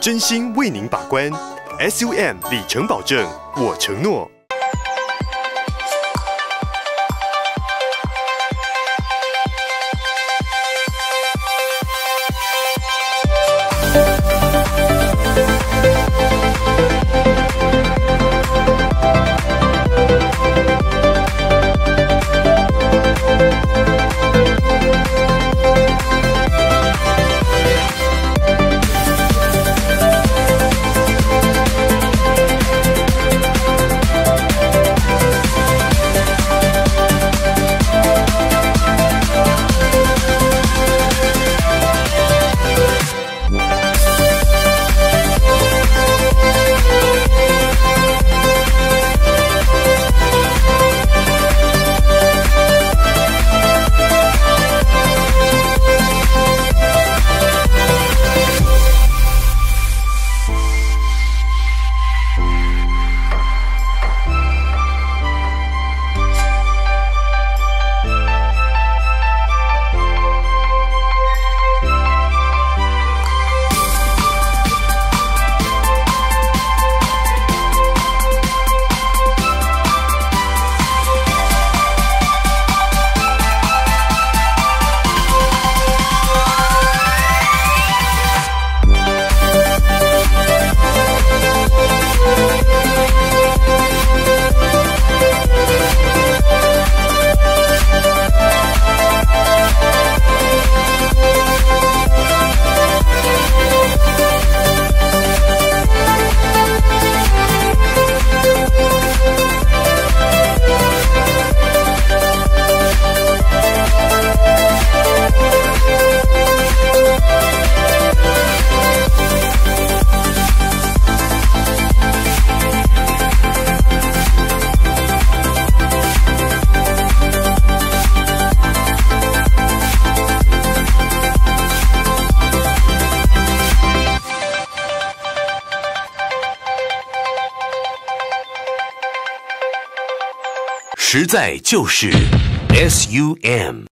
真心为您把关，SUM 里程保证，我承诺。实在就是 S U M。